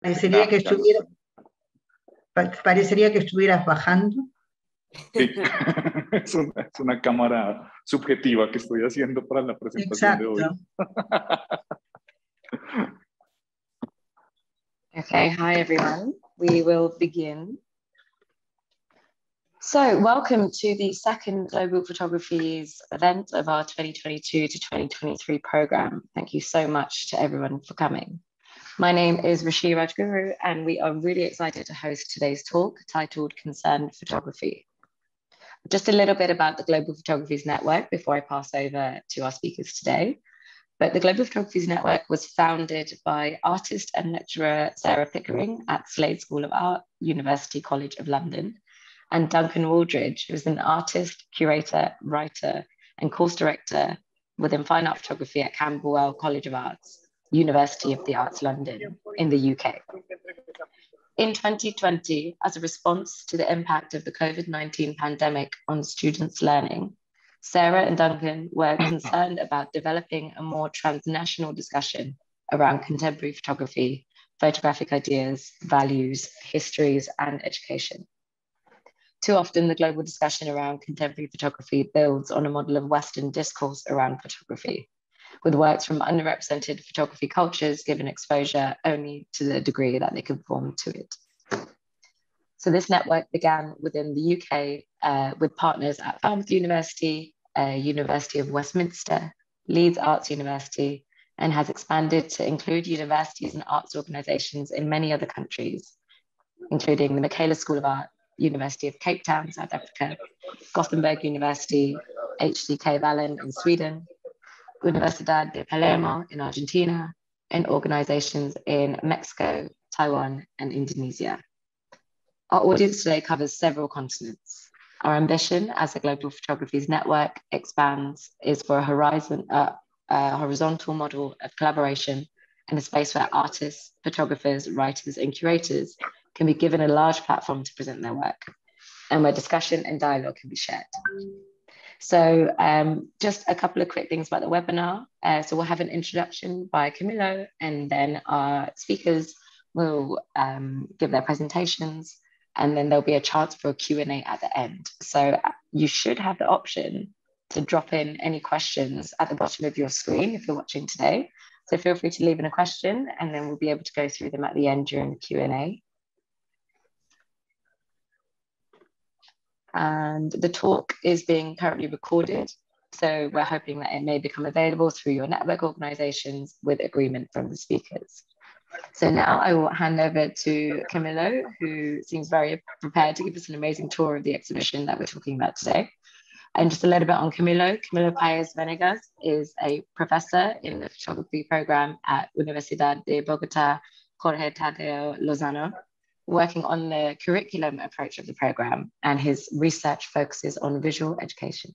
Parecería que estuviera, parecería que estuvieras bajando. Sí. es, una, es, una, cámara subjetiva que estoy haciendo para la presentación Exacto. de hoy. okay, hi everyone. We will begin. So, welcome to the second Global Photographies event of our 2022 to 2023 program. Thank you so much to everyone for coming. My name is Rashi Rajguru, and we are really excited to host today's talk titled Concerned Photography. Just a little bit about the Global Photographies Network before I pass over to our speakers today. But the Global Photographies Network was founded by artist and lecturer Sarah Pickering at Slade School of Art, University College of London, and Duncan Wooldridge, who's an artist, curator, writer, and course director within fine art photography at Camberwell College of Arts, University of the Arts London in the UK. In 2020, as a response to the impact of the COVID 19 pandemic on students' learning, Sarah and Duncan were concerned about developing a more transnational discussion around contemporary photography, photographic ideas, values, histories, and education. Too often, the global discussion around contemporary photography builds on a model of Western discourse around photography, with works from underrepresented photography cultures given exposure only to the degree that they conform to it. So this network began within the UK uh, with partners at Falmouth University, uh, University of Westminster, Leeds Arts University, and has expanded to include universities and arts organizations in many other countries, including the Michaelis School of Art, University of Cape Town, South Africa, Gothenburg University, HDK Valand in Sweden, Universidad de Palermo in Argentina, and organizations in Mexico, Taiwan, and Indonesia. Our audience today covers several continents. Our ambition as a Global Photographies Network expands is for a horizon, uh, a horizontal model of collaboration and a space where artists, photographers, writers, and curators can be given a large platform to present their work and where discussion and dialogue can be shared. So um, just a couple of quick things about the webinar. Uh, so we'll have an introduction by Camilo and then our speakers will um, give their presentations and then there'll be a chance for a Q&A at the end. So you should have the option to drop in any questions at the bottom of your screen if you're watching today. So feel free to leave in a question and then we'll be able to go through them at the end during the Q&A. And the talk is being currently recorded. So we're hoping that it may become available through your network organizations with agreement from the speakers. So now I will hand over to Camilo, who seems very prepared to give us an amazing tour of the exhibition that we're talking about today. And just a little bit on Camilo. Camilo Paez Venegas is a professor in the photography program at Universidad de Bogota Jorge Tadeo Lozano, working on the curriculum approach of the program, and his research focuses on visual education.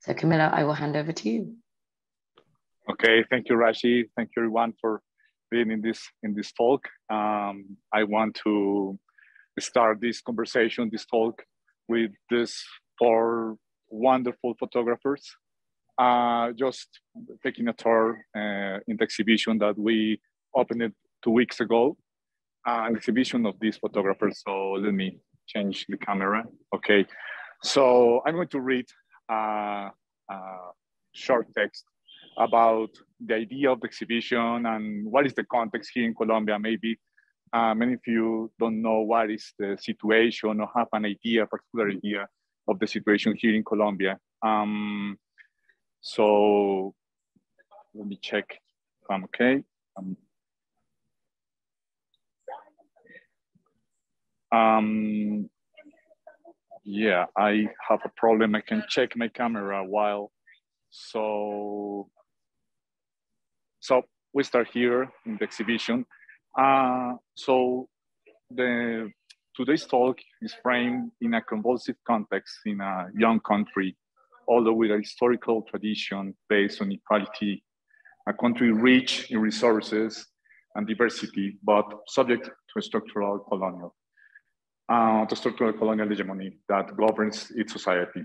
So Camilo, I will hand over to you. Okay, thank you, Rashi. Thank you everyone for being in this in this talk. Um, I want to start this conversation, this talk, with these four wonderful photographers. Uh, just taking a tour uh, in the exhibition that we opened it two weeks ago. Uh, exhibition of these photographers. So let me change the camera. Okay, so I'm going to read a, a short text about the idea of the exhibition and what is the context here in Colombia. Maybe uh, many of you don't know what is the situation or have an idea, particular idea of the situation here in Colombia. Um, so let me check if I'm okay. Um, um, yeah, I have a problem. I can check my camera while. So, so we start here in the exhibition. Uh, so the today's talk is framed in a convulsive context in a young country, although with a historical tradition based on equality, a country rich in resources and diversity, but subject to a structural colonial, uh, to structural colonial hegemony that governs its society.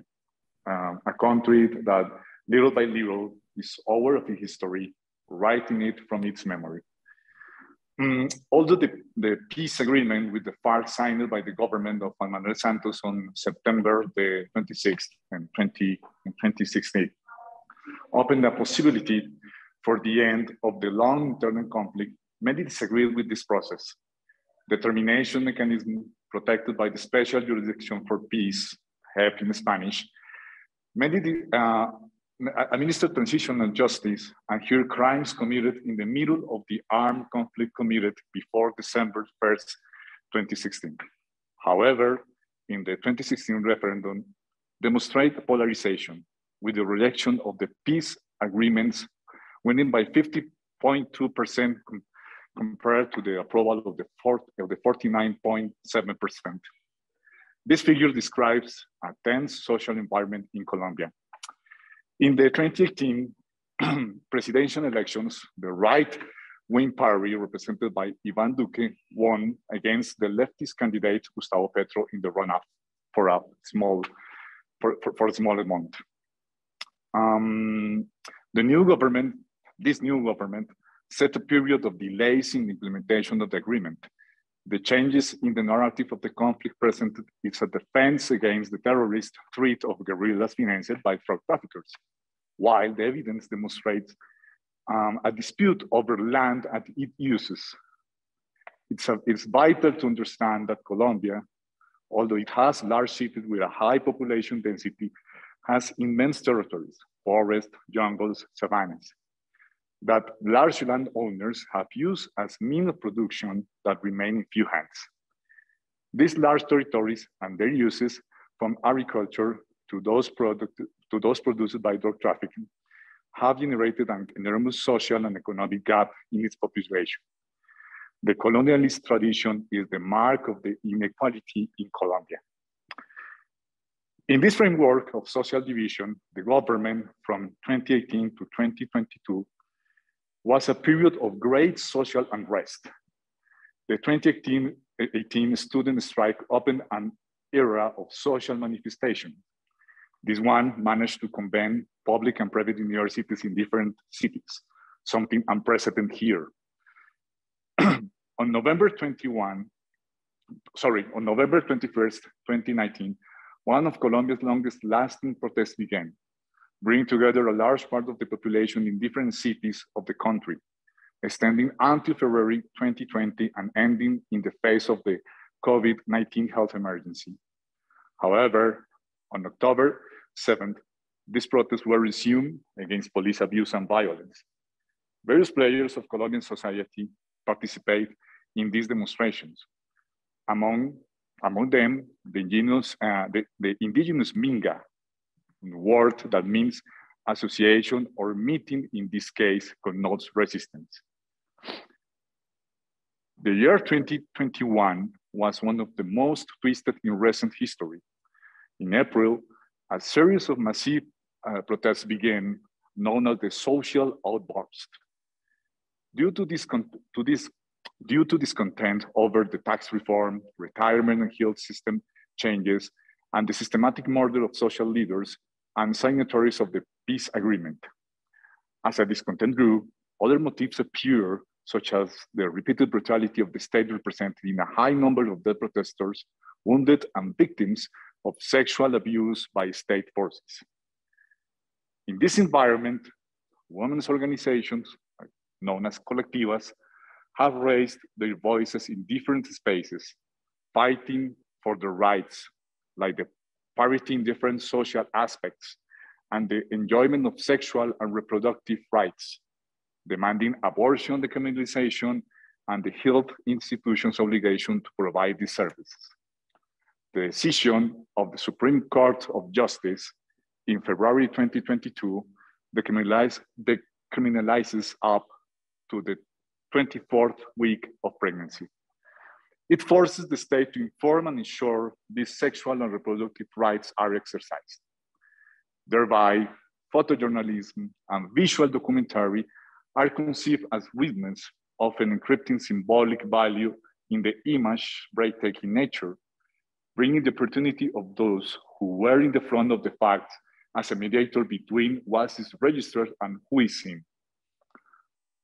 Um, a country that little by little is aware of history, writing it from its memory. Mm, although the, the peace agreement with the FARC signed by the government of Juan Manuel Santos on September the 26th and 20, 2016 opened a possibility for the end of the long internal conflict, many disagreed with this process. The termination mechanism protected by the Special Jurisdiction for Peace, JEP in Spanish, many uh, administered transitional justice and hear crimes committed in the middle of the armed conflict committed before December 1st, 2016. However, in the 2016 referendum, demonstrate polarization with the rejection of the peace agreements winning by 50.2% compared to the approval of the, of the 49.7%. This figure describes a tense social environment in Colombia, in the 2018 presidential elections, the right-wing party represented by Ivan Duque won against the leftist candidate Gustavo Petro in the runoff for a small for, for, for a small amount. Um, the new government, this new government, set a period of delays in the implementation of the agreement. The changes in the narrative of the conflict presented is a defense against the terrorist threat of guerrillas financed by drug traffickers, while the evidence demonstrates um, a dispute over land and its uses. It's, a, it's vital to understand that Colombia, although it has large cities with a high population density, has immense territories, forests, jungles, savannas that large landowners have used as means of production that remain in few hands. These large territories and their uses from agriculture to those, product, to those produced by drug trafficking have generated an enormous social and economic gap in its population. The colonialist tradition is the mark of the inequality in Colombia. In this framework of social division, the government from 2018 to 2022 was a period of great social unrest. The 2018 student strike opened an era of social manifestation. This one managed to convene public and private universities in different cities, something unprecedented here. on November 21, sorry, on November 21st, 2019, one of Colombia's longest lasting protests began bringing together a large part of the population in different cities of the country, extending until February 2020 and ending in the face of the COVID-19 health emergency. However, on October 7th, these protests were resumed against police abuse and violence. Various players of Colombian society participate in these demonstrations. Among, among them, the indigenous, uh, the, the indigenous Minga word that means association or meeting in this case connotes resistance. The year 2021 was one of the most twisted in recent history. In April, a series of massive uh, protests began, known as the social outburst. Due to, this to this, due to discontent over the tax reform, retirement and health system changes, and the systematic murder of social leaders, and signatories of the peace agreement. As a discontent grew, other motifs appear, such as the repeated brutality of the state represented in a high number of dead protesters, wounded and victims of sexual abuse by state forces. In this environment, women's organizations, known as colectivas, have raised their voices in different spaces, fighting for their rights, like the parity in different social aspects, and the enjoyment of sexual and reproductive rights, demanding abortion decriminalization and the health institutions' obligation to provide these services. The decision of the Supreme Court of Justice in February 2022 decriminalize, decriminalizes up to the 24th week of pregnancy. It forces the state to inform and ensure these sexual and reproductive rights are exercised. Thereby, photojournalism and visual documentary are conceived as rhythms, an encrypting symbolic value in the image breathtaking nature, bringing the opportunity of those who were in the front of the facts as a mediator between what is registered and who is seen.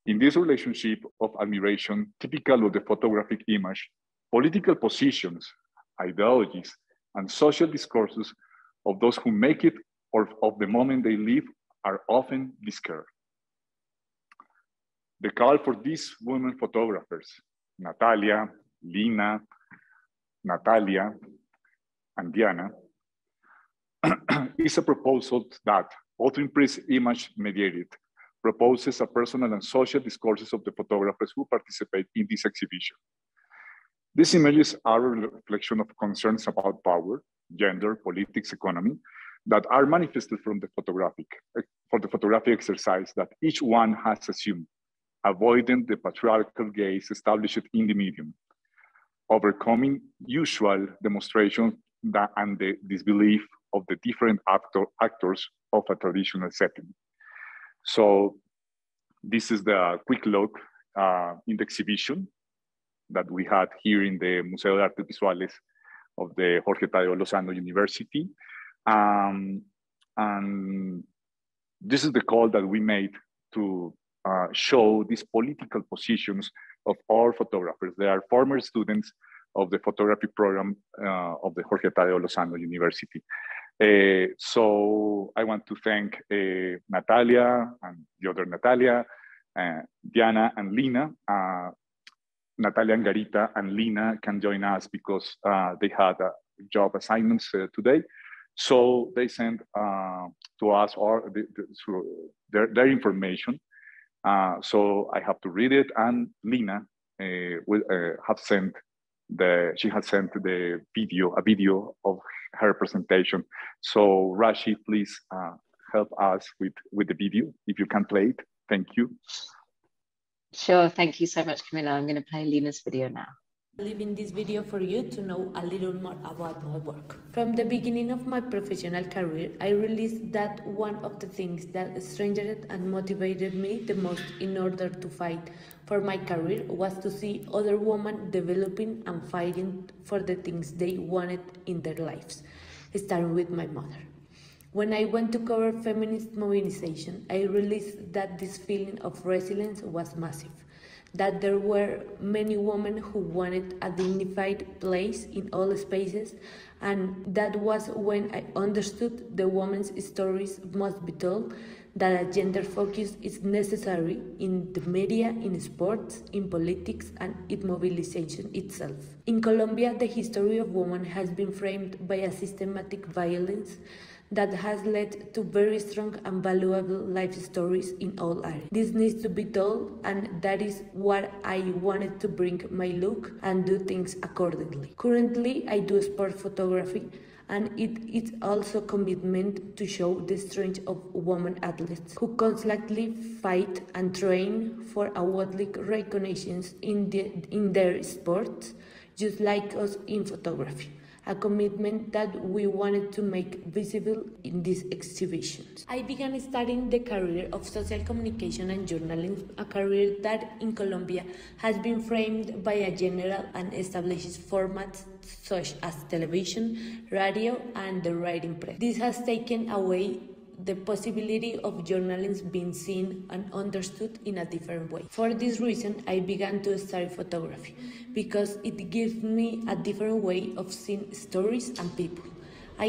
In this relationship of admiration, typical of the photographic image, political positions, ideologies, and social discourses of those who make it or of the moment they live are often discarded. The call for these women photographers, Natalia, Lina, Natalia, and Diana, is a proposal that Auto Impress Image Mediated proposes a personal and social discourses of the photographers who participate in this exhibition. These images are a reflection of concerns about power, gender, politics, economy, that are manifested from the photographic, for the photographic exercise that each one has assumed, avoiding the patriarchal gaze established in the medium, overcoming usual demonstration that, and the disbelief of the different actor, actors of a traditional setting. So this is the quick look uh, in the exhibition that we had here in the Museo de Artes Visuales of the Jorge Tadeo Lozano University. Um, and this is the call that we made to uh, show these political positions of our photographers. They are former students of the photography program uh, of the Jorge Tadeo Lozano University. Uh, so I want to thank uh, Natalia and the other Natalia, uh, Diana and Lina. Uh, Natalia Angarita and Lina can join us because uh, they had job assignments today. So they sent to us or the, the, their, their information. so I have to read it and Lina will have sent the she has sent the video, a video of her presentation. So Rashi, please uh, help us with, with the video, if you can play it. Thank you. Sure, thank you so much, Camilo. I'm gonna play Lina's video now. Leaving this video for you to know a little more about my work. From the beginning of my professional career, I realized that one of the things that strengthened and motivated me the most in order to fight for my career was to see other women developing and fighting for the things they wanted in their lives, starting with my mother. When I went to cover feminist mobilization, I realized that this feeling of resilience was massive that there were many women who wanted a dignified place in all spaces, and that was when I understood the women's stories must be told, that a gender focus is necessary in the media, in sports, in politics, and in mobilization itself. In Colombia, the history of women has been framed by a systematic violence that has led to very strong and valuable life stories in all areas. This needs to be told, and that is what I wanted to bring my look and do things accordingly. Currently, I do sport photography and it is also commitment to show the strength of women athletes who constantly fight and train for a widely recognition in, the, in their sports, just like us in photography a commitment that we wanted to make visible in these exhibitions. I began studying the career of social communication and journalism, a career that in Colombia has been framed by a general and established formats such as television, radio, and the writing press. This has taken away the possibility of journalism being seen and understood in a different way. For this reason, I began to study photography because it gives me a different way of seeing stories and people. I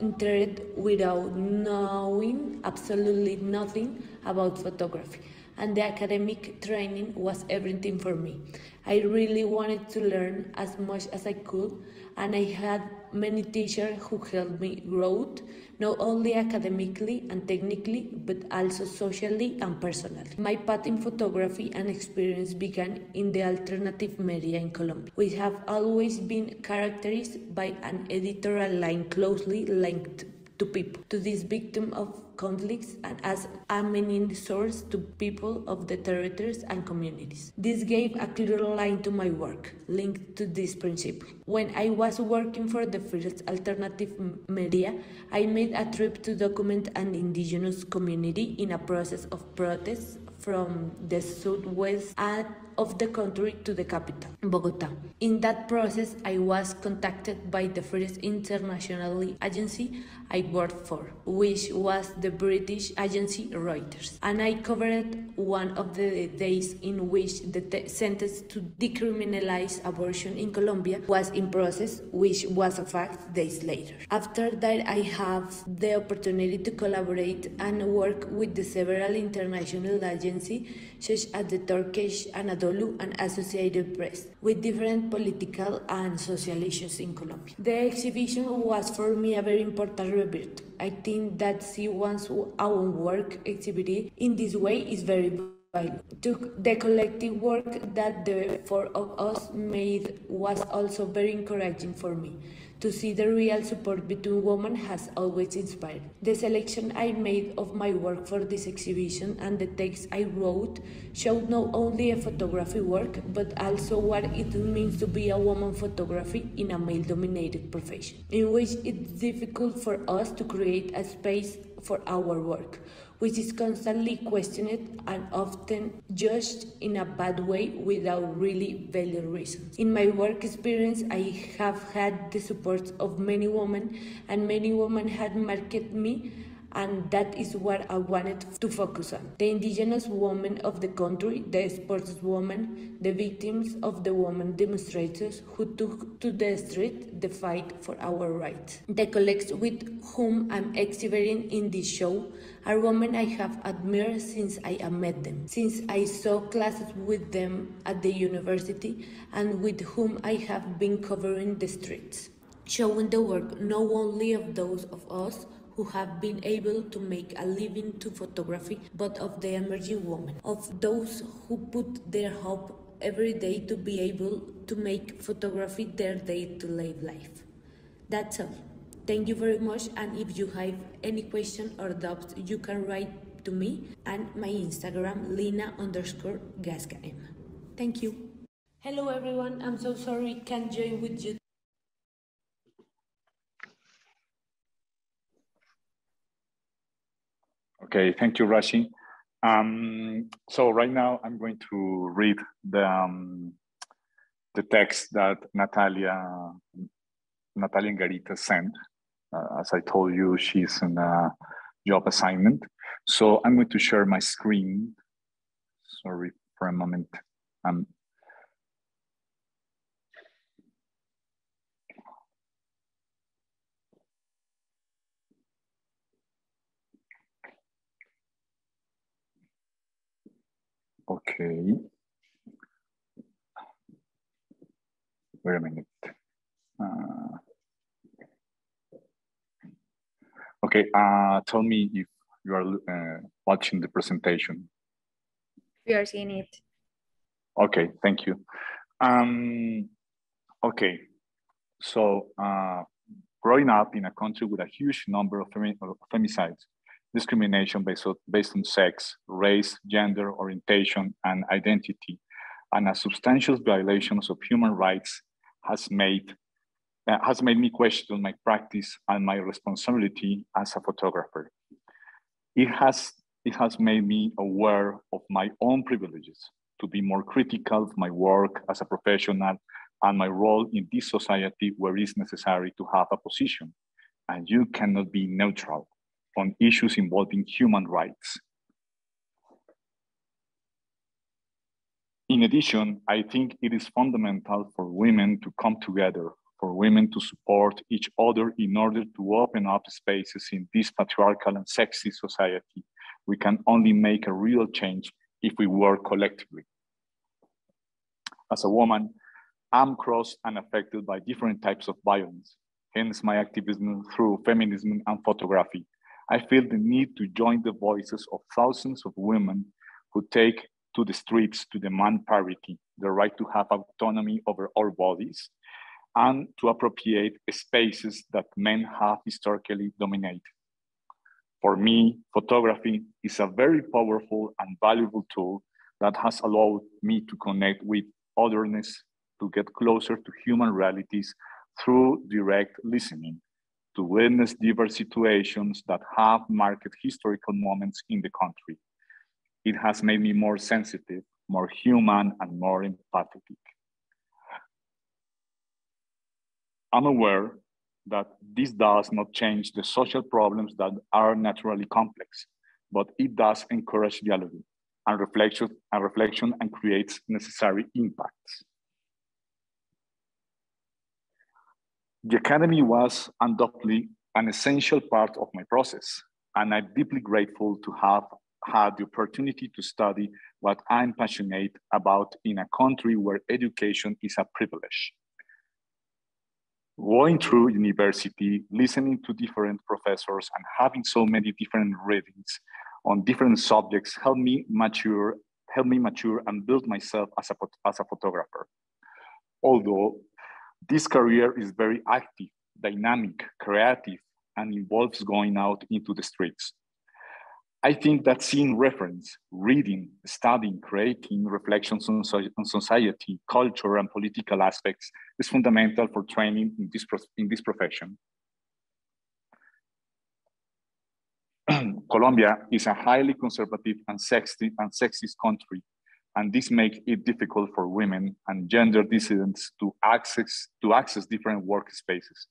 entered without knowing absolutely nothing about photography, and the academic training was everything for me. I really wanted to learn as much as I could, and I had many teachers who helped me grow not only academically and technically, but also socially and personally. My path in photography and experience began in the alternative media in Colombia, which have always been characterized by an editorial line closely linked to people, to this victim of conflicts and as a main source to people of the territories and communities. This gave a clear line to my work linked to this principle. When I was working for the first alternative media, I made a trip to document an indigenous community in a process of protest from the southwest of the country to the capital, Bogota. In that process, I was contacted by the first international agency I worked for, which was the British agency Reuters, and I covered one of the days in which the sentence to decriminalize abortion in Colombia was in process, which was a fact days later. After that, I have the opportunity to collaborate and work with the several international agencies such as the Turkish Anadolu and Associated Press, with different political and social issues in Colombia. The exhibition was for me a very important rebirth. I think that see one's own work exhibited in this way is very valuable. The collective work that the four of us made was also very encouraging for me to see the real support between women has always inspired. The selection I made of my work for this exhibition and the text I wrote showed not only a photography work, but also what it means to be a woman photography in a male dominated profession, in which it's difficult for us to create a space for our work which is constantly questioned and often judged in a bad way without really valid reasons. In my work experience, I have had the support of many women, and many women had marked me and that is what I wanted to focus on. The indigenous women of the country, the sportswomen, the victims of the women demonstrators who took to the street the fight for our rights. The colleagues with whom I'm exhibiting in this show are women I have admired since I met them, since I saw classes with them at the university and with whom I have been covering the streets, showing the work not only of those of us who have been able to make a living to photography, but of the emerging women, of those who put their hope every day to be able to make photography their day-to-day life. That's all. Thank you very much, and if you have any question or doubts, you can write to me and my Instagram, Lina underscore Gasca Thank you. Hello everyone, I'm so sorry can't join with you Okay, thank you, Rashi. Um, so right now I'm going to read the, um, the text that Natalia, Natalia Angarita sent. Uh, as I told you, she's in a job assignment. So I'm going to share my screen. Sorry for a moment. Um, Okay. Wait a minute. Uh, okay, uh, tell me if you are uh, watching the presentation. We are seeing it. Okay, thank you. Um, okay, so uh, growing up in a country with a huge number of, femi of femicides, discrimination based on, based on sex, race, gender, orientation, and identity, and a substantial violations of human rights has made, uh, has made me question my practice and my responsibility as a photographer. It has, it has made me aware of my own privileges, to be more critical of my work as a professional and my role in this society where it's necessary to have a position. And you cannot be neutral on issues involving human rights. In addition, I think it is fundamental for women to come together, for women to support each other in order to open up spaces in this patriarchal and sexist society. We can only make a real change if we work collectively. As a woman, I'm crossed and affected by different types of violence, hence my activism through feminism and photography, I feel the need to join the voices of thousands of women who take to the streets to demand parity, the right to have autonomy over our bodies, and to appropriate spaces that men have historically dominated. For me, photography is a very powerful and valuable tool that has allowed me to connect with otherness, to get closer to human realities through direct listening to witness diverse situations that have marked historical moments in the country. it has made me more sensitive, more human, and more empathetic. I'm aware that this does not change the social problems that are naturally complex, but it does encourage dialogue and reflection and reflection and creates necessary impacts. The Academy was undoubtedly an essential part of my process, and I'm deeply grateful to have had the opportunity to study what I'm passionate about in a country where education is a privilege. Going through university, listening to different professors and having so many different readings on different subjects helped me mature, helped me mature and build myself as a, as a photographer. Although this career is very active, dynamic, creative, and involves going out into the streets. I think that seeing reference, reading, studying, creating reflections on, so on, society, culture, and political aspects is fundamental for training in this, in this profession. Colombia is a highly conservative and, sexy, and sexist country, and this makes it difficult for women and gender dissidents to access, to access different workspaces.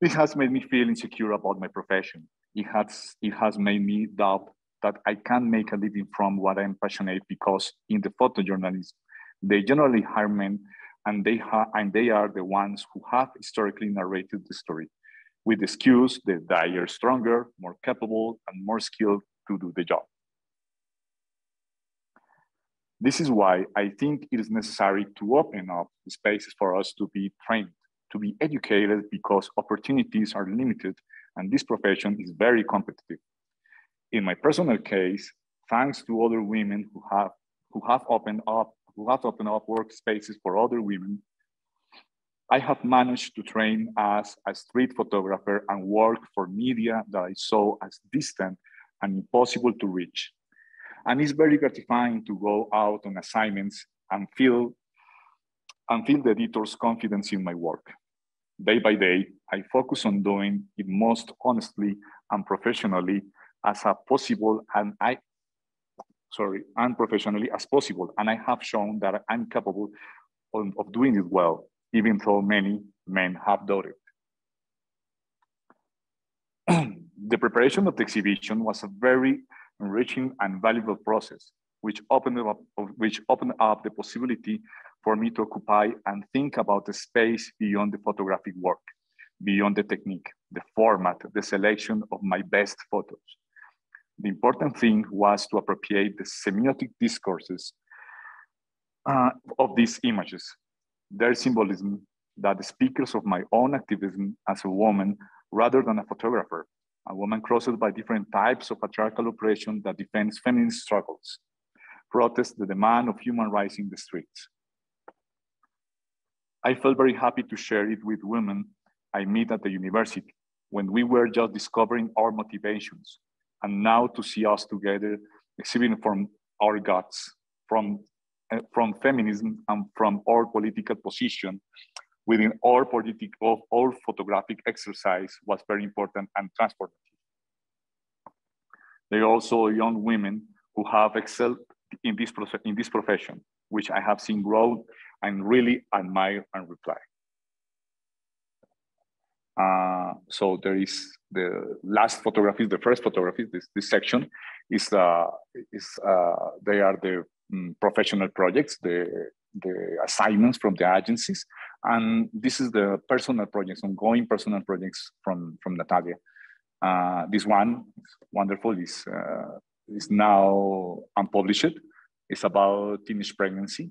This has made me feel insecure about my profession it has it has made me doubt that I can make a living from what I'm passionate because in the photojournalism, they generally hire men and they and they are the ones who have historically narrated the story with the excuse that they are stronger, more capable, and more skilled to do the job. This is why I think it is necessary to open up spaces for us to be trained, to be educated because opportunities are limited and this profession is very competitive. In my personal case, thanks to other women who have who have opened up who have opened up workspaces for other women, I have managed to train as a street photographer and work for media that I saw as distant and impossible to reach. And it's very gratifying to go out on assignments and feel and feel the editor's confidence in my work day by day, I focus on doing it most honestly and professionally as a possible and I sorry, and professionally as possible. And I have shown that I'm capable of, of doing it well, even though many men have doubted. the preparation of the exhibition was a very enriching and valuable process, which opened up, which opened up the possibility for me to occupy and think about the space beyond the photographic work, beyond the technique, the format, the selection of my best photos. The important thing was to appropriate the semiotic discourses uh, of these images, their symbolism that the speakers of my own activism as a woman rather than a photographer, a woman crossed by different types of patriarchal oppression that defends feminist struggles, protest the demand of human rights in the streets, I felt very happy to share it with women I meet at the university when we were just discovering our motivations. And now to see us together exhibiting from our guts, from, uh, from feminism and from our political position within our political, our photographic exercise was very important and transformative. There are also young women who have excelled in this, in this profession, which I have seen grow and really admire and reply. Uh, so there is the last photography, the first photography, this, this section is, uh, is uh, they are the um, professional projects, the, the assignments from the agencies. And this is the personal projects, ongoing personal projects from, from Natalia. Uh, this one is wonderful, is, uh, is now unpublished. It's about teenage pregnancy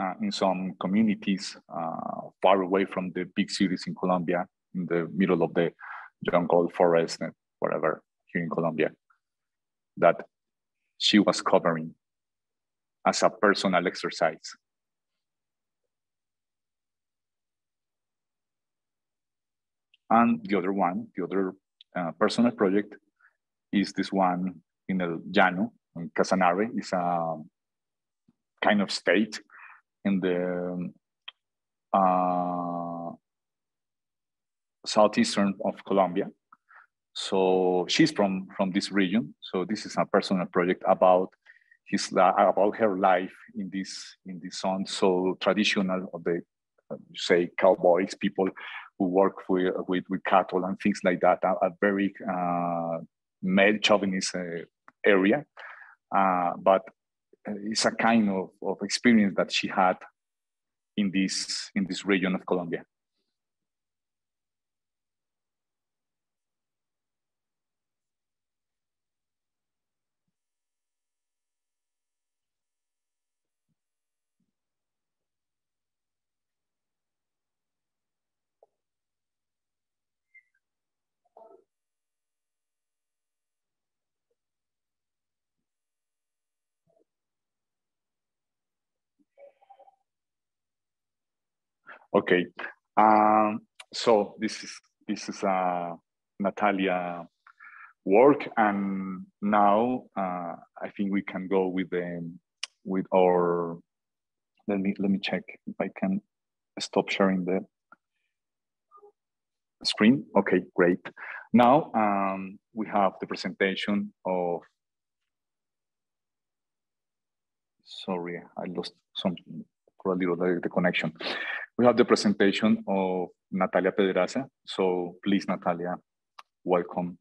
uh, in some communities uh, far away from the big cities in Colombia, in the middle of the jungle, forest, and whatever here in Colombia, that she was covering as a personal exercise. And the other one, the other uh, personal project is this one in El Llano, in Casanare, is a kind of state in the uh, southeastern of Colombia. So she's from from this region. So this is a personal project about his about her life in this in this zone. So traditional of the uh, say cowboys, people who work with with, with cattle and things like that. A, a very uh, male chauvinist uh, area, uh, but it's a kind of, of experience that she had in this in this region of Colombia. Okay, um, so this is this is uh, Natalia work, and now uh, I think we can go with the with our. Let me let me check if I can stop sharing the screen. Okay, great. Now um, we have the presentation of. Sorry, I lost something for a little the, the connection. We have the presentation of Natalia Pedraza. So please, Natalia, welcome.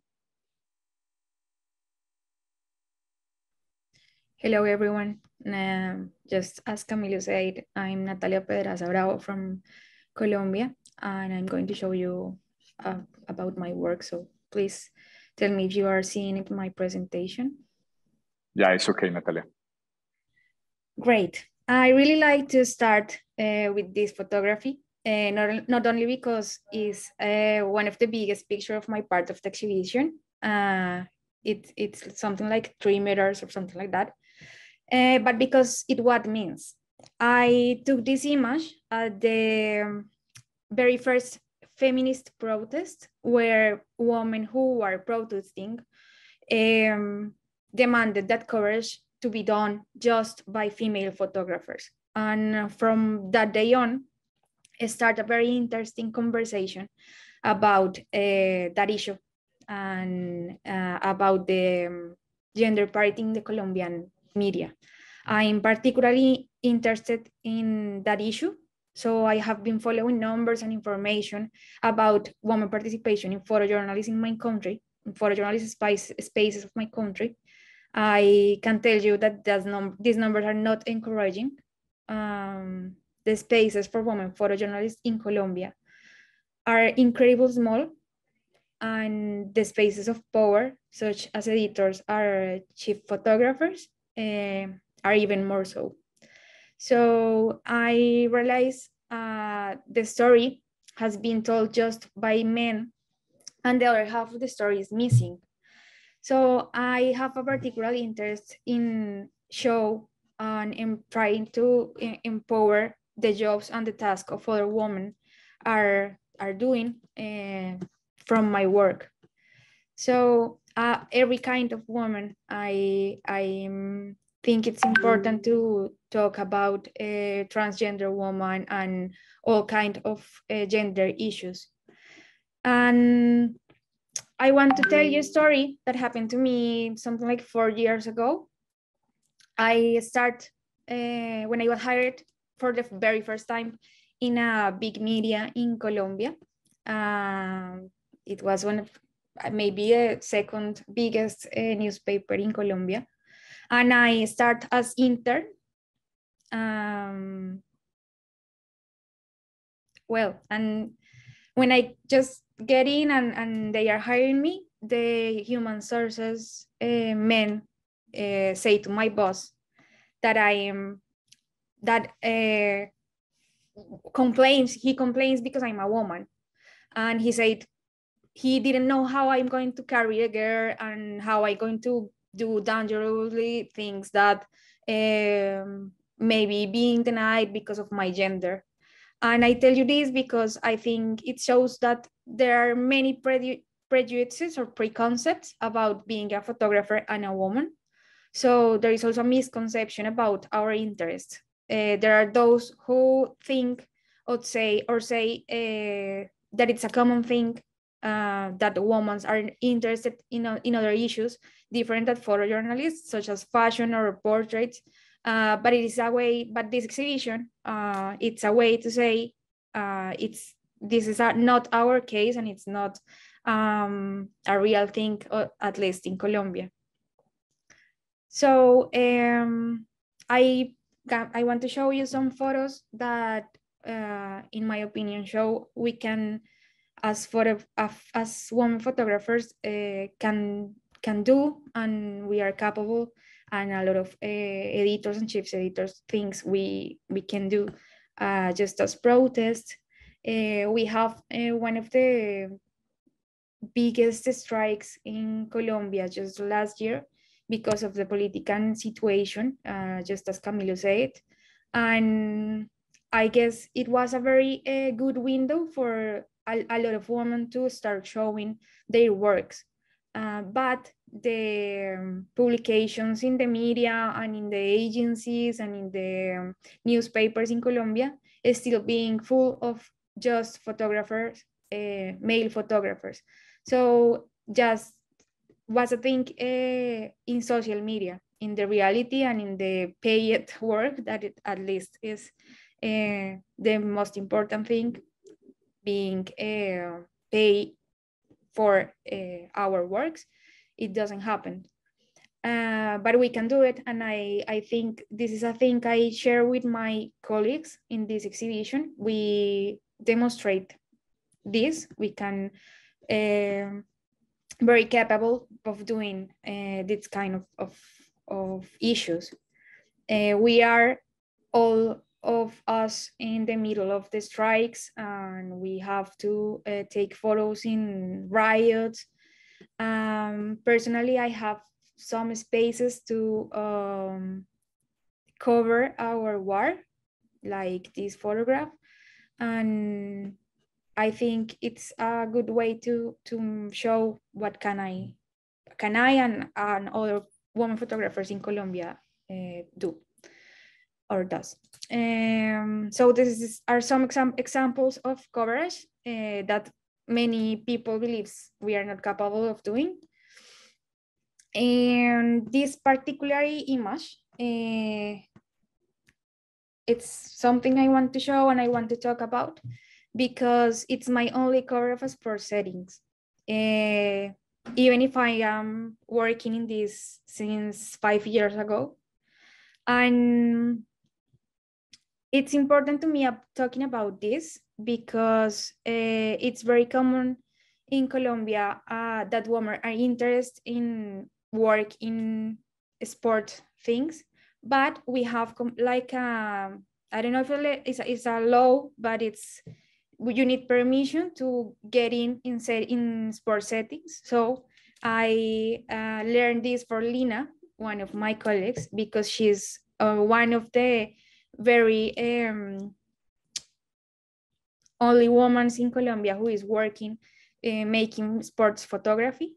Hello, everyone. Um, just as Camilo said, I'm Natalia Pedraza Bravo from Colombia, and I'm going to show you uh, about my work. So please tell me if you are seeing my presentation. Yeah, it's okay, Natalia. Great. I really like to start uh, with this photography, uh, not, not only because it's uh, one of the biggest picture of my part of the exhibition. Uh, it, it's something like three meters or something like that, uh, but because it what means. I took this image at the very first feminist protest where women who were protesting um, demanded that courage to be done just by female photographers. And from that day on, I a very interesting conversation about uh, that issue and uh, about the um, gender parity in the Colombian media. I'm particularly interested in that issue. So I have been following numbers and information about women participation in photojournalism in my country, in photojournalism space, spaces of my country. I can tell you that num these numbers are not encouraging. Um, the spaces for women photojournalists in Colombia are incredibly small, and the spaces of power, such as editors or chief photographers, uh, are even more so. So I realize uh, the story has been told just by men, and the other half of the story is missing. So I have a particular interest in show and in trying to empower the jobs and the tasks of other women are are doing uh, from my work. So uh, every kind of woman, I I think it's important to talk about a transgender woman and all kind of uh, gender issues. And I want to tell you a story that happened to me something like four years ago. I start uh, when I was hired for the very first time in a big media in Colombia. Um, it was one of maybe a second biggest uh, newspaper in Colombia. And I start as intern. Um, well, and when I just get in and, and they are hiring me, the human sources uh, men uh, say to my boss that I am that uh, complains he complains because I'm a woman, and he said he didn't know how I'm going to carry a girl and how I'm going to do dangerously things that um, maybe being denied because of my gender. And I tell you this because I think it shows that there are many preju prejudices or preconcepts about being a photographer and a woman. So there is also a misconception about our interests. Uh, there are those who think or say or say uh, that it's a common thing uh, that women are interested in, uh, in other issues different than photojournalists, such as fashion or portraits. Uh, but it is a way, but this exhibition, uh, it's a way to say uh, it's this is a, not our case and it's not um, a real thing, at least in Colombia. So um, I, I want to show you some photos that, uh, in my opinion, show we can, as photo, as women photographers, uh, can can do, and we are capable, and a lot of uh, editors and chief editors things we we can do, uh, just as protest. Uh, we have one of the biggest strikes in Colombia just last year because of the political situation, uh, just as Camilo said. And I guess it was a very good window for a, a, lot of women to start showing their works. Uh, but the um, publications in the media and in the agencies and in the um, newspapers in Colombia is still being full of just photographers, uh, male photographers. So just was a thing uh, in social media, in the reality and in the paid work that it at least is uh, the most important thing, being uh, paid for our works, it doesn't happen. Uh, but we can do it. And I, I think this is a thing I share with my colleagues in this exhibition. We demonstrate this. We can uh, very capable of doing uh, this kind of, of, of issues. Uh, we are all of us in the middle of the strikes and we have to uh, take photos in riots. Um, personally, I have some spaces to um, cover our war, like this photograph. And I think it's a good way to to show what can I can I and, and other women photographers in Colombia uh, do or does. Um, so this is, are some exam examples of coverage uh, that many people believes we are not capable of doing. And this particular image, uh, it's something I want to show and I want to talk about because it's my only cover of sport settings. Uh, even if I am working in this since five years ago. And it's important to me talking about this because uh, it's very common in Colombia uh, that women are interested in work in sport things, but we have like a, I don't know if it's a, it's a law, but it's you need permission to get in in, set, in sport settings. So I uh, learned this for Lina, one of my colleagues, because she's uh, one of the very um, only women in Colombia who is working uh, making sports photography.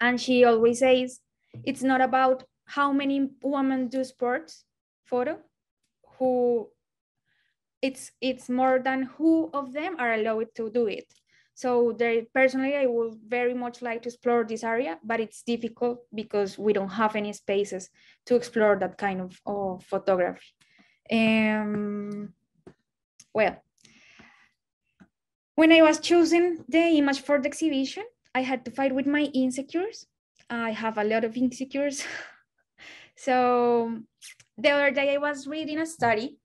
And she always says, it's not about how many women do sports photo, who it's it's more than who of them are allowed to do it. So there, personally, I would very much like to explore this area, but it's difficult because we don't have any spaces to explore that kind of, of photography. Um, well, when I was choosing the image for the exhibition, I had to fight with my insecures. I have a lot of insecures. so the other day I was reading a study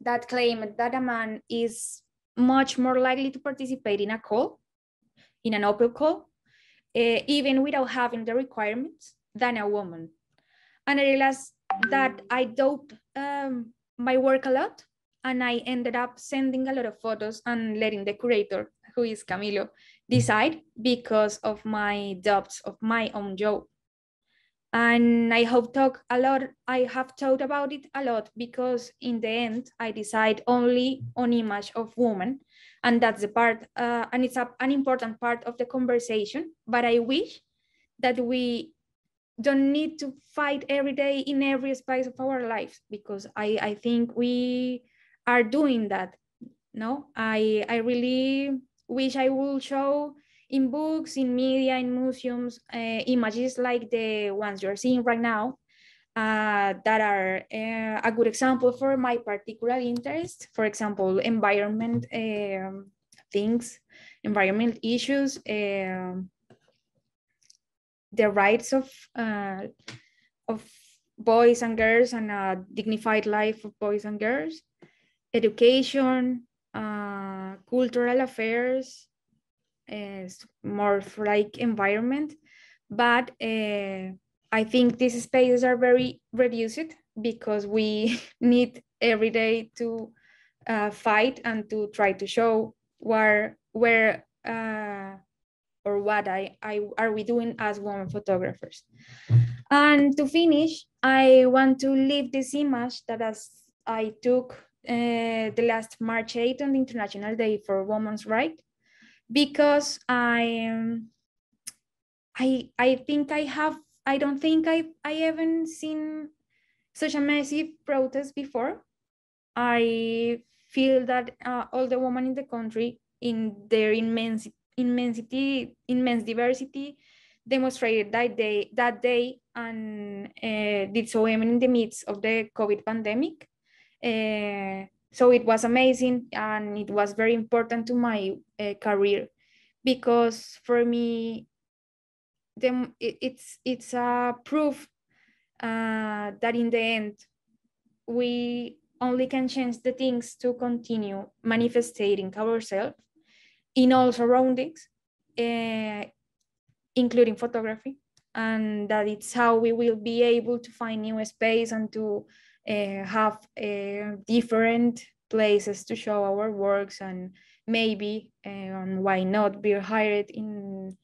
that claimed that a man is much more likely to participate in a call, in an open call, uh, even without having the requirements than a woman. And I realized that I dope um, my work a lot and I ended up sending a lot of photos and letting the curator, who is Camilo, decide because of my doubts of my own job. And i have talked a lot i have thought about it a lot because in the end i decide only on image of woman and that's the part uh, and it's a, an important part of the conversation but i wish that we don't need to fight every day in every space of our lives because i i think we are doing that No, I I really wish I will show in books, in media, in museums, uh, images like the ones you're seeing right now uh, that are uh, a good example for my particular interest. For example, environment um, things, environment issues, um, the rights of uh, of boys and girls and a dignified life of boys and girls, education, uh, cultural affairs, is more like environment, but uh, I think these spaces are very reduced because we need every day to uh, fight and to try to show where where uh, or what I, I are we doing as women photographers. And to finish, I want to leave this image that as I took uh, the last March 8 on the International Day for Women's Rights, because I, um, I, I think I have, I don't think I, I haven't seen such a massive protest before. I feel that uh, all the women in the country in their immense, immensity, immense diversity demonstrated that day, that day and uh, did so even in the midst of the COVID pandemic. Uh, so it was amazing and it was very important to my uh, career because for me, the, it, it's, it's a proof uh, that in the end, we only can change the things to continue manifesting ourselves in all surroundings, uh, including photography and that it's how we will be able to find new space and to uh, have uh, different places to show our works and maybe um, why not be hired in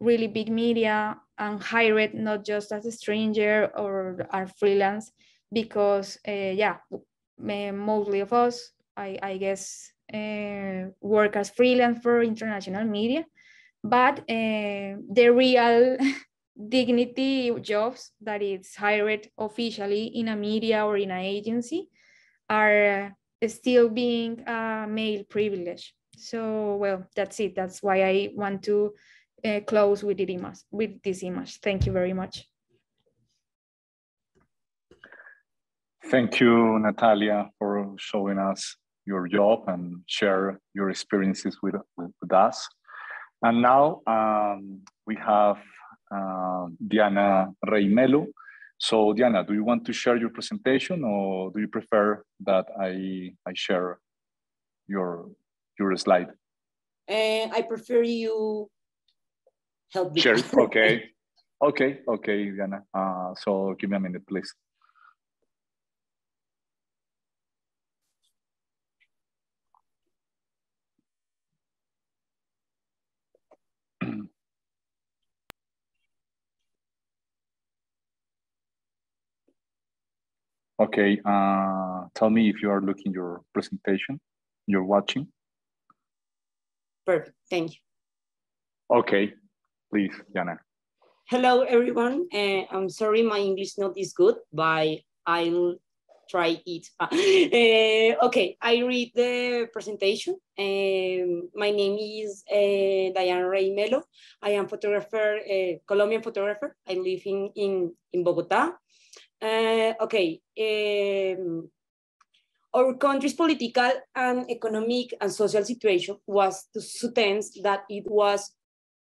really big media and hired not just as a stranger or a freelance because yeah mostly of us i, I guess uh, work as freelance for international media but uh, the real dignity jobs that is hired officially in a media or in an agency are still being a male privilege. So, well, that's it. That's why I want to uh, close with, it image, with this image. Thank you very much. Thank you, Natalia, for showing us your job and share your experiences with, with, with us. And now um, we have uh, Diana Rey Melo. So Diana, do you want to share your presentation or do you prefer that I, I share your, your slide? Uh, I prefer you help me. Share, okay. okay, okay, Diana. Uh, so give me a minute, please. Okay, uh, tell me if you are looking your presentation, you're watching. Perfect, thank you. Okay, please, Jana. Hello, everyone. Uh, I'm sorry my English not is good, but I'll try it. Uh, okay, I read the presentation. Um, my name is uh, Diana Rey Melo. I am photographer, uh, Colombian photographer. I live in, in, in Bogota. Uh, okay. Um, our country's political and economic and social situation was so tense that it was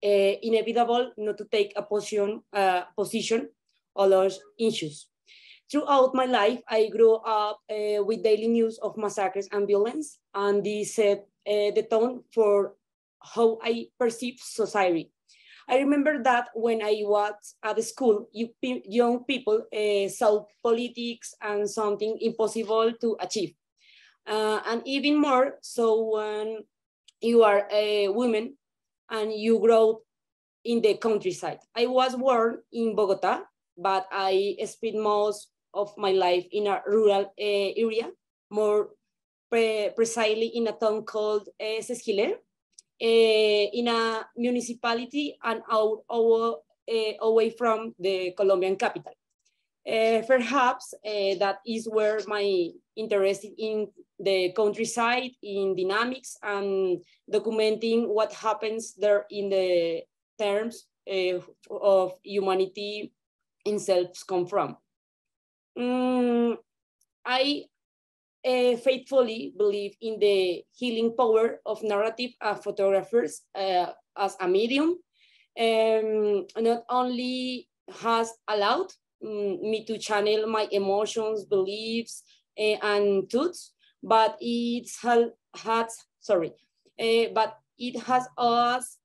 uh, inevitable not to take a position, uh, position on those issues. Throughout my life, I grew up uh, with daily news of massacres and violence, and this set the tone for how I perceive society. I remember that when I was at school, you, young people uh, saw politics and something impossible to achieve. Uh, and even more so when you are a woman and you grow in the countryside. I was born in Bogota, but I spent most of my life in a rural uh, area, more pre precisely in a town called uh, Sesquilé, uh, in a municipality and out, out uh, away from the Colombian capital. Uh, perhaps that is where my interest in the countryside in dynamics and documenting what happens there in the terms uh, of humanity itself come from. Mm, I uh, faithfully believe in the healing power of narrative uh, photographers uh, as a medium. Um, not only has allowed um, me to channel my emotions, beliefs, uh, and thoughts, but it has, sorry, but it has us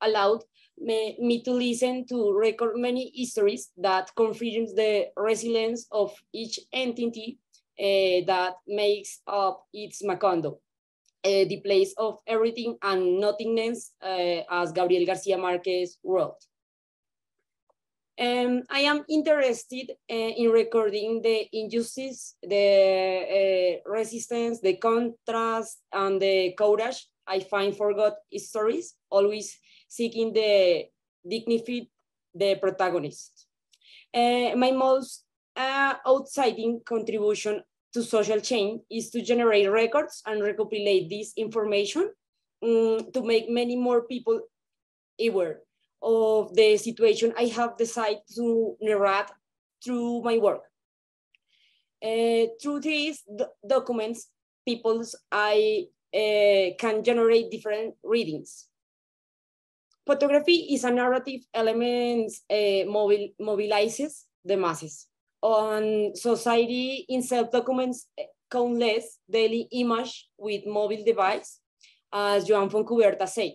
allowed me, me, to listen to record many histories that confirms the resilience of each entity that makes up its Macondo, uh, the place of everything and nothingness, uh, as Gabriel Garcia Marquez wrote. Um, I am interested uh, in recording the injustice, the uh, resistance, the contrast, and the courage I find for God stories, always seeking the dignity the protagonist. Uh, my most uh, outside contribution to social change is to generate records and recopilate this information um, to make many more people aware of the situation I have decided to narrate through my work. Uh, through these documents, people's I uh, can generate different readings. Photography is a narrative element uh, mobil mobilizes the masses. On society in self-documents countless daily image with mobile device, as Joan Fontcuberta said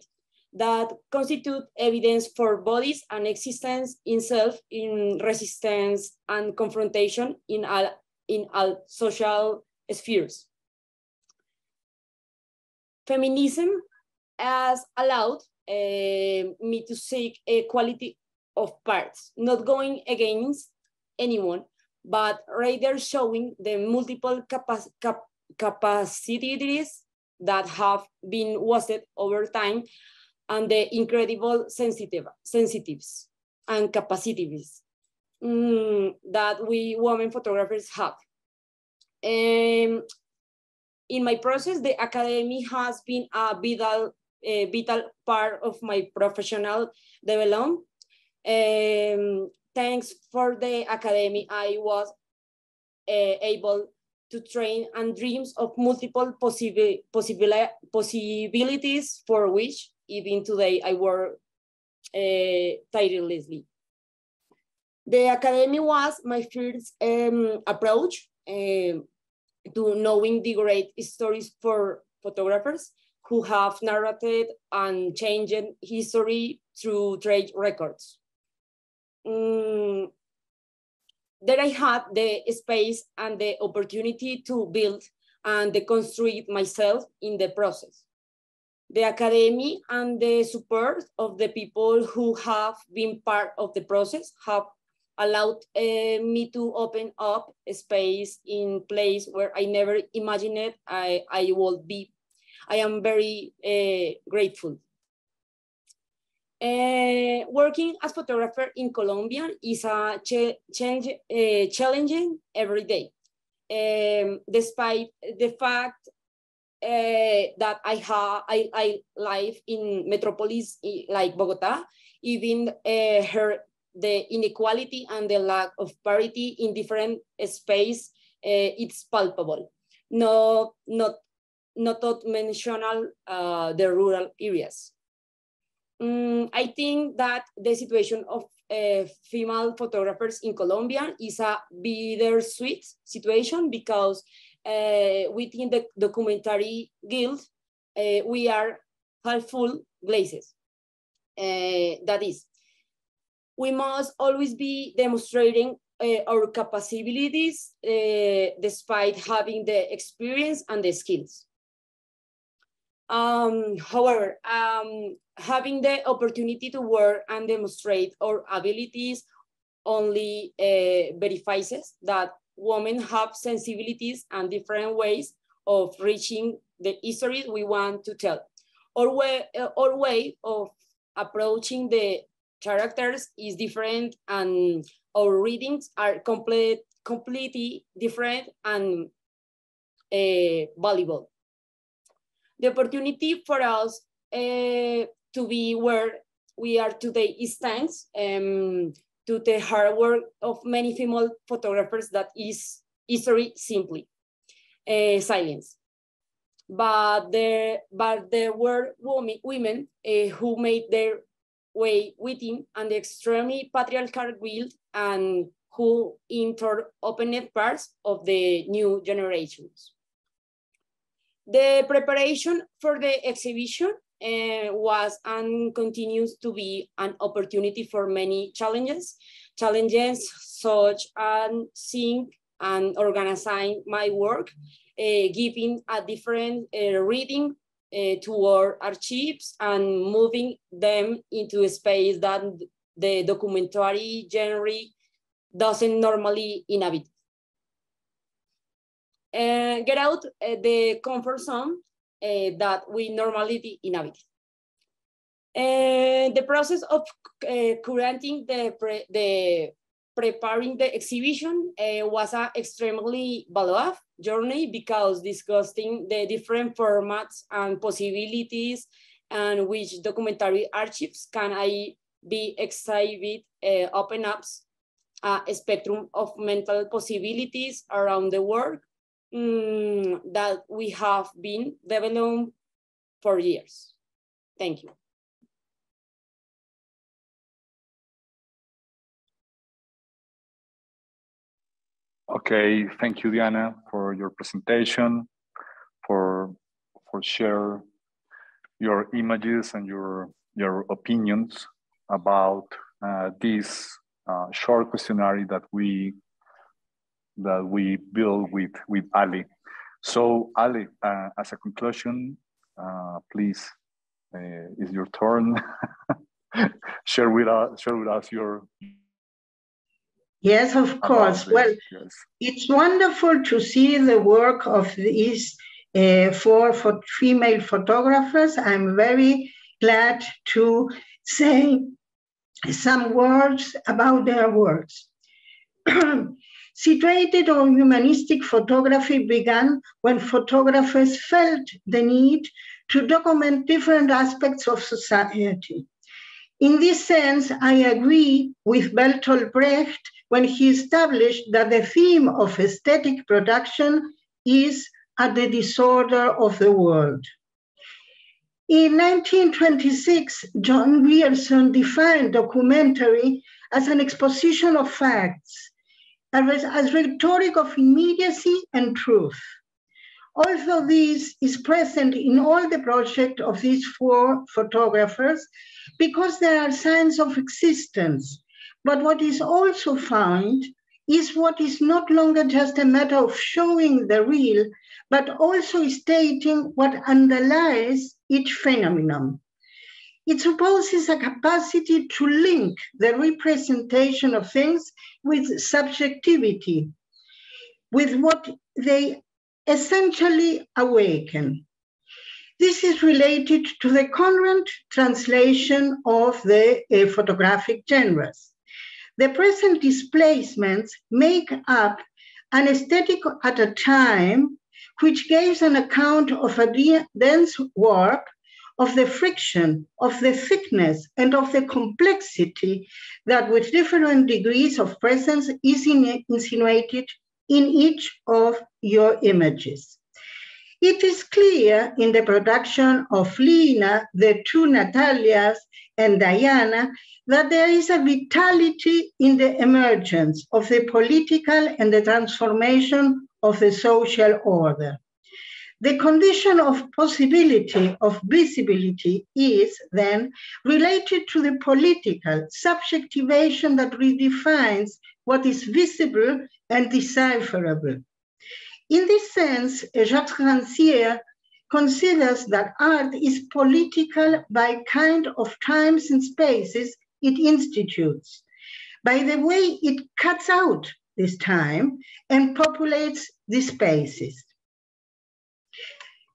that constitute evidence for bodies and existence in self, in resistance and confrontation in all, in all social spheres. Feminism has allowed uh, me to seek equality of parts, not going against anyone, but rather showing the multiple capac cap capacities that have been wasted over time and the incredible sensitive, sensitives and capacities mm, that we women photographers have. Um, in my process, the academy has been a vital, a vital part of my professional development. Um, thanks for the academy, I was uh, able to train and dreams of multiple possible, possibilities for which even today I work uh, tirelessly. The academy was my first um, approach uh, to knowing the great stories for photographers who have narrated and changed history through trade records. Um, there I had the space and the opportunity to build and construct myself in the process the academy and the support of the people who have been part of the process have allowed uh, me to open up a space in place where I never imagined I, I would be. I am very uh, grateful. Uh, working as photographer in Colombia is a ch change, uh, challenging every day. Um, despite the fact uh, that I have I, I live in metropolis like Bogota, even her the inequality and the lack of parity in different space, it's palpable. No, not not to mention uh, the rural areas. Mm, I think that the situation of uh, female photographers in Colombia is a bittersweet situation because uh, within the documentary guild, uh, we are half full glazes. That is, we must always be demonstrating our capabilities despite having the experience and the skills. Um, however, um, having the opportunity to work and demonstrate our abilities only uh, verifies that women have sensibilities and different ways of reaching the histories we want to tell. Our way, uh, our way of approaching the characters is different and our readings are complete, completely different and uh, valuable. The opportunity for us uh, to be where we are today is thanks um, to the hard work of many female photographers that is history simply uh, silence. But there, but there were women, women uh, who made their way within an extremely patriarchal world and who in turn opened parts of the new generations. The preparation for the exhibition uh, was and continues to be an opportunity for many challenges. Challenges such as seeing and organizing my work, uh, giving a different uh, reading uh, to our archives and moving them into a space that the documentary genre doesn't normally inhabit. Uh, get out uh, the comfort zone uh, that we normally inhabit. Uh, the process of uh, curating the, pre the preparing the exhibition was an extremely valuable journey because discussing the different formats and possibilities and which documentary archives can I be exhibit uh, open up a spectrum of mental possibilities around the world um, that we have been developing for years. Thank you. Okay, thank you, Diana, for your presentation, for for share your images and your your opinions about uh, this uh, short questionnaire that we that we build with with Ali. So Ali, uh, as a conclusion, uh, please, uh, is your turn. share with us share with us your Yes, of course. Well, yes. it's wonderful to see the work of these uh, four for female photographers. I'm very glad to say some words about their works. Situated or humanistic photography began when photographers felt the need to document different aspects of society. In this sense, I agree with Bertolt Brecht when he established that the theme of aesthetic production is at the disorder of the world. In 1926, John Grierson defined documentary as an exposition of facts, as rhetoric of immediacy and truth. Although this is present in all the project of these four photographers, because there are signs of existence, but what is also found is what is not longer just a matter of showing the real, but also stating what underlies each phenomenon. It supposes a capacity to link the representation of things with subjectivity, with what they essentially awaken. This is related to the current translation of the uh, photographic genres. The present displacements make up an aesthetic at a time which gives an account of a dense work, of the friction, of the thickness, and of the complexity that with different degrees of presence is in insinuated in each of your images. It is clear in the production of Lina, the two Natalias, and Diana that there is a vitality in the emergence of the political and the transformation of the social order. The condition of possibility of visibility is then related to the political subjectivation that redefines what is visible and decipherable. In this sense, Jacques Rancière considers that art is political by kind of times and spaces it institutes, by the way it cuts out this time and populates these spaces.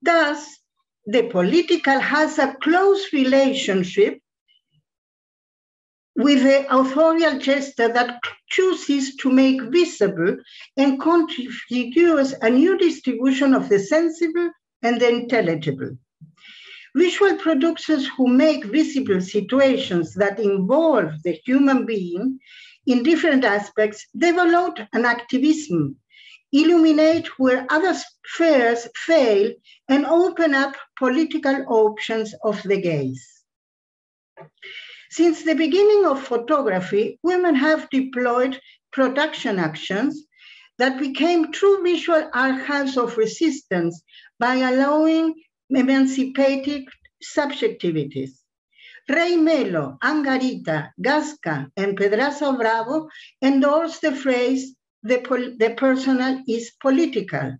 Thus, the political has a close relationship with the authorial gesture that chooses to make visible and configures a new distribution of the sensible and the intelligible. Visual producers who make visible situations that involve the human being in different aspects develop an activism, illuminate where other spheres fail, and open up political options of the gaze. Since the beginning of photography, women have deployed production actions that became true visual archives of resistance by allowing emancipated subjectivities. Rey Melo, Angarita, Gasca, and Pedraza Bravo endorsed the phrase, the, the personal is political,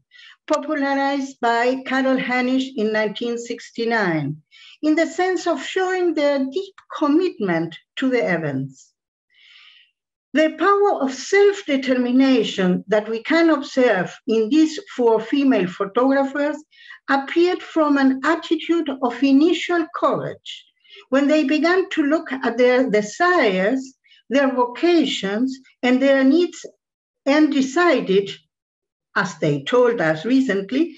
popularized by Carol Hanisch in 1969, in the sense of showing their deep commitment to the events. The power of self-determination that we can observe in these four female photographers appeared from an attitude of initial courage when they began to look at their desires, their vocations, and their needs and decided, as they told us recently,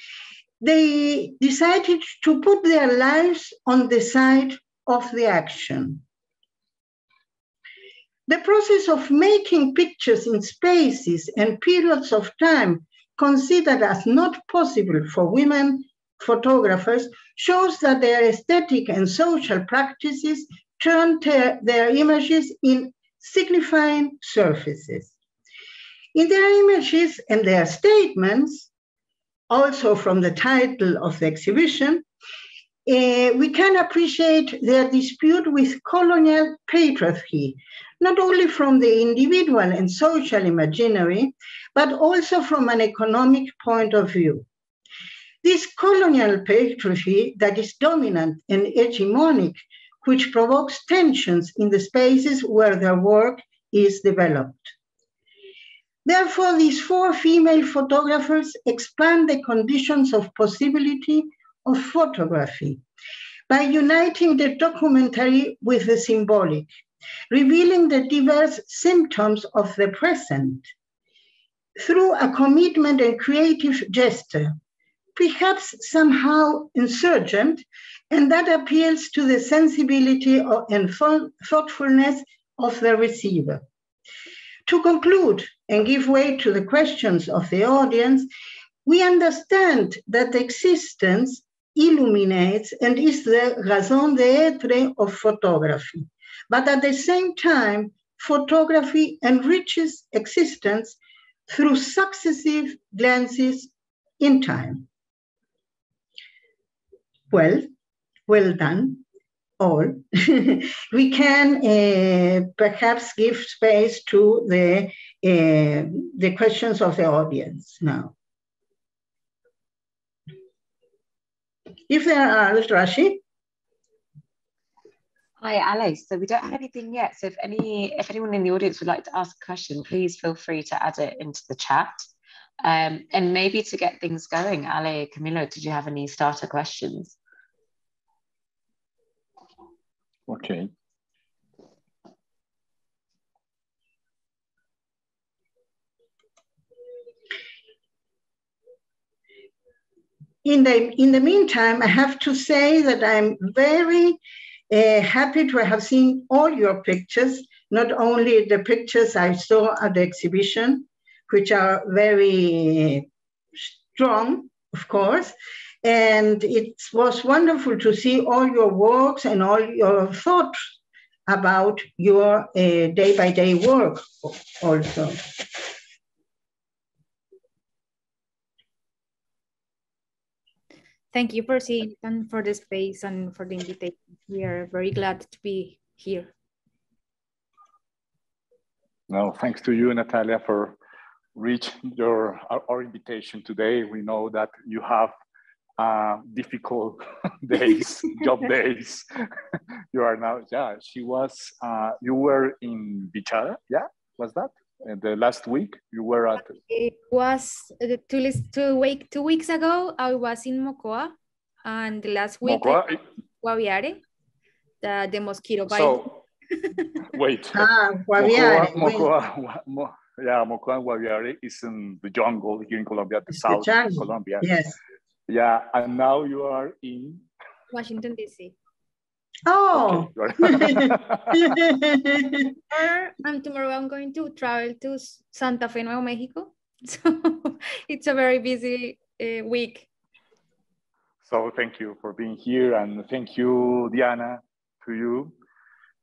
they decided to put their lives on the side of the action. The process of making pictures in spaces and periods of time considered as not possible for women photographers shows that their aesthetic and social practices turn their images in signifying surfaces. In their images and their statements, also from the title of the exhibition, uh, we can appreciate their dispute with colonial patriarchy, not only from the individual and social imaginary, but also from an economic point of view. This colonial patriarchy that is dominant and hegemonic, which provokes tensions in the spaces where their work is developed. Therefore, these four female photographers expand the conditions of possibility of photography by uniting the documentary with the symbolic, revealing the diverse symptoms of the present through a commitment and creative gesture, perhaps somehow insurgent, and that appeals to the sensibility and thoughtfulness of the receiver. To conclude and give way to the questions of the audience, we understand that existence illuminates and is the raison d'etre of photography. But at the same time, photography enriches existence through successive glances in time. Well, well done all, we can uh, perhaps give space to the, uh, the questions of the audience now. If there are, Rashi. Hi, Alice. So we don't have anything yet. So if any, if anyone in the audience would like to ask a question, please feel free to add it into the chat. Um, and maybe to get things going, Ale, Camilo, did you have any starter questions? Okay. In the, in the meantime, I have to say that I'm very uh, happy to have seen all your pictures, not only the pictures I saw at the exhibition, which are very strong, of course, and it was wonderful to see all your works and all your thoughts about your day by day work also. Thank you for seeing and for the space and for the invitation. We are very glad to be here. No, thanks to you, Natalia, for reaching your our, our invitation today. We know that you have uh, difficult days, job days. you are now, yeah, she was, uh, you were in Vichada, yeah, was that? And the last week you were at? It was uh, two, two, week, two weeks ago, I was in Mocoa, and the last week, Mocoa? Guaviare, the, the mosquito bite. So, Wait. Ah, Guaviare. Mocoa, Mocoa, yeah, Mocoa and Guaviare is in the jungle here in Colombia, the It's south the of. Colombia. Yes. Yeah, and now you are in. Washington, D.C. Oh. Okay. Or, and tomorrow I'm going to travel to Santa Fe, Nuevo Mexico. So it's a very busy uh, week. So thank you for being here, and thank you, Diana, to you.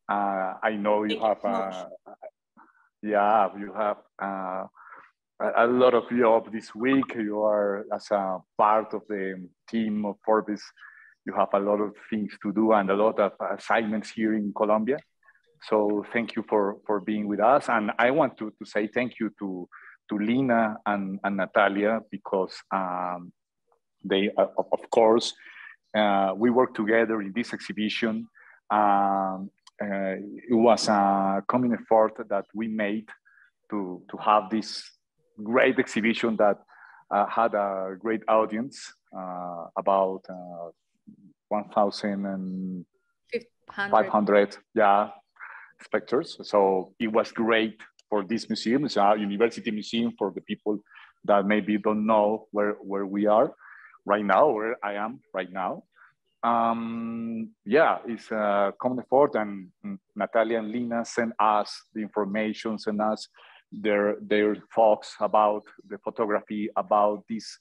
Uh, I know you Thank have, so much. uh, yeah, you have uh, a, lot of job this week. You are as a part of the team of Forbes. You have a lot of things to do and a lot of assignments here in Colombia. So thank you for for being with us, and I want to to say thank you to to Lina and, and Natalia because. Um, they uh, of, of course uh, we worked together in this exhibition um, uh, it was a common effort that we made to to have this great exhibition that uh, had a great audience uh, about uh, 1500 yeah spectators so it was great for this museum. It's a university museum for the people that maybe don't know where where we are right now, where I am right now. Um, yeah, it's a common effort, and Natalia and Lina sent us the information, send us their their thoughts about the photography, about this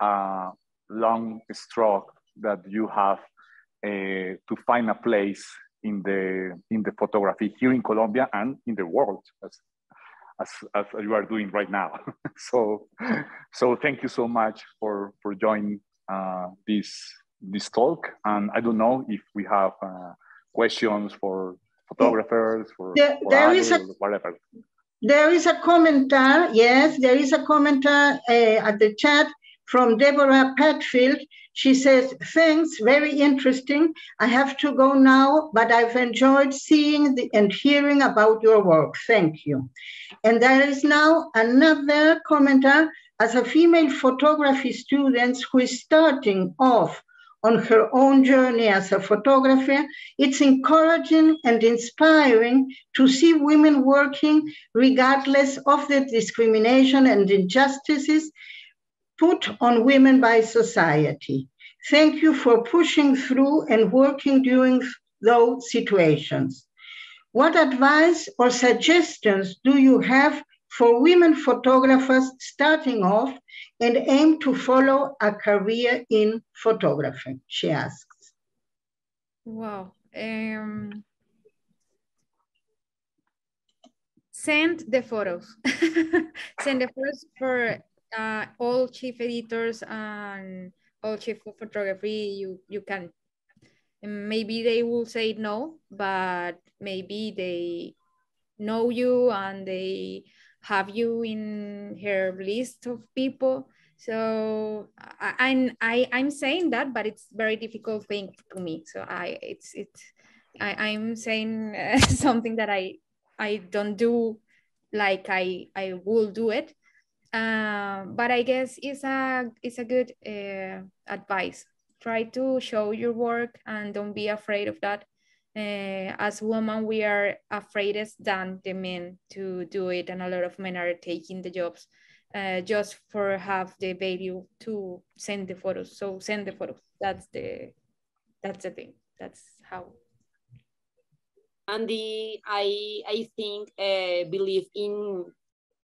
uh, long stroke that you have uh, to find a place in the in the photography here in Colombia and in the world, as as, as you are doing right now. so, so thank you so much for for joining uh, this this talk. And I don't know if we have uh, questions for photographers for, There- for there is a- whatever. There is a commenter, yes, there is a commenter uh, at the chat from Deborah Patfield. She says, thanks, very interesting. I have to go now, but I've enjoyed seeing the, and hearing about your work. Thank you. And there is now another commenter as a female photography student who is starting off on her own journey as a photographer. It's encouraging and inspiring to see women working regardless of the discrimination and injustices put on women by society. Thank you for pushing through and working during those situations. What advice or suggestions do you have for women photographers starting off and aim to follow a career in photography? She asks. Wow. Um, send the photos. send the photos for uh, all chief editors and all chief of photography you, you can. Maybe they will say no, but maybe they know you and they have you in her list of people. So I, I'm I, I'm saying that, but it's very difficult thing to me. So I it's it's I, I'm saying uh, something that I I don't do like I I will do it. Um, but I guess it's a it's a good uh, advice. Try to show your work and don't be afraid of that. Uh, as women, we are afraid than the men to do it, and a lot of men are taking the jobs uh, just for have the value to send the photos. So send the photos. That's the that's the thing. That's how. Andy, I I think uh, believe in,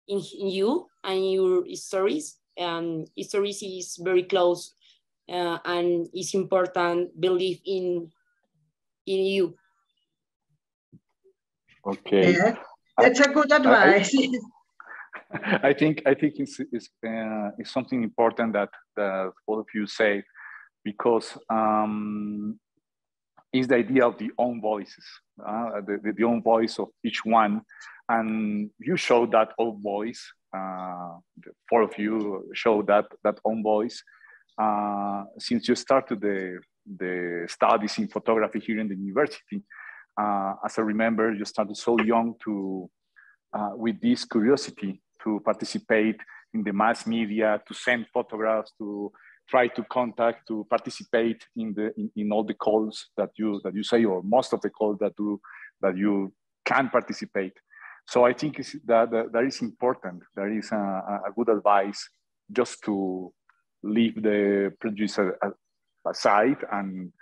in you and your stories. And stories is very close, uh, and it's important. Believe in in you. Okay. Yeah, that's a good advice. I think I think it's it's, uh, it's something important that that all of you say because um, it's the idea of the own voices, uh, the, the, the own voice of each one, and you show that own voice. Uh, the four of you show that that own voice uh, since you started the the studies in photography here in the university. Uh, as I remember, you started so young to uh, with this curiosity to participate in the mass media, to send photographs, to try to contact, to participate in the in, in all the calls that you that you say, or most of the calls that do that you can participate. So I think that, that, that is important. There is a, a good advice just to leave the producer aside and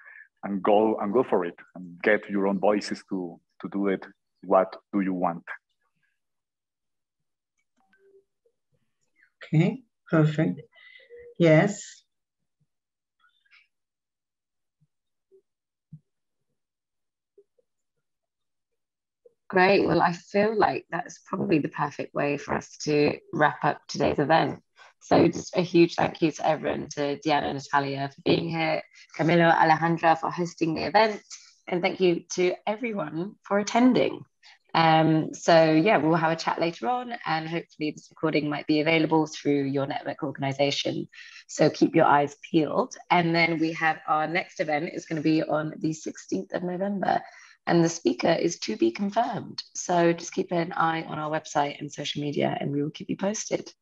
and go and go for it and get your own voices to to do it. What do you want? Okay, perfect. Yes. Great. Well, I feel like that's probably the perfect way for us to wrap up today's event. So just a huge thank you to everyone, to Diana and Natalia for being here, Camilo, Alejandra for hosting the event, and thank you to everyone for attending. Um, so yeah, we'll have a chat later on and hopefully this recording might be available through your network organization. So keep your eyes peeled. And then we have our next event is going to be on the 16th of November and the speaker is to be confirmed. So just keep an eye on our website and social media and we will keep you posted.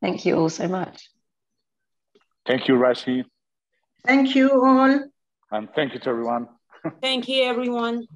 Thank you all so much. Thank you, Rashi. Thank you all. And thank you to everyone. thank you, everyone.